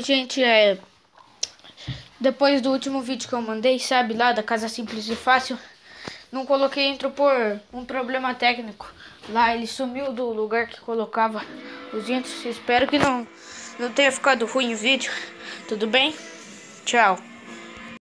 Gente, é... Depois do último vídeo que eu mandei, sabe, lá da Casa Simples e Fácil, não coloquei intro por um problema técnico. Lá ele sumiu do lugar que colocava os intros. Espero que não, não tenha ficado ruim o vídeo. Tudo bem? Tchau.